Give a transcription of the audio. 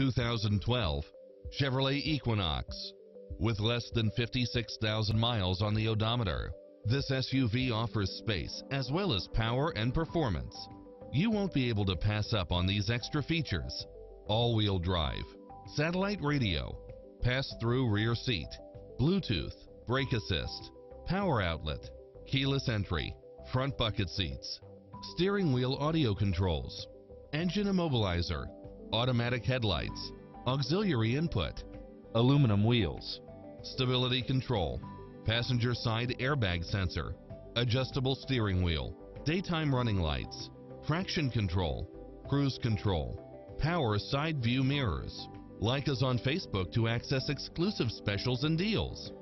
2012 Chevrolet Equinox. With less than 56,000 miles on the odometer, this SUV offers space as well as power and performance. You won't be able to pass up on these extra features. All-wheel drive, satellite radio, pass-through rear seat, Bluetooth, brake assist, power outlet, keyless entry, front bucket seats, steering wheel audio controls, engine immobilizer, automatic headlights, auxiliary input, aluminum wheels, stability control, passenger side airbag sensor, adjustable steering wheel, daytime running lights, traction control, cruise control, power side view mirrors. Like us on Facebook to access exclusive specials and deals.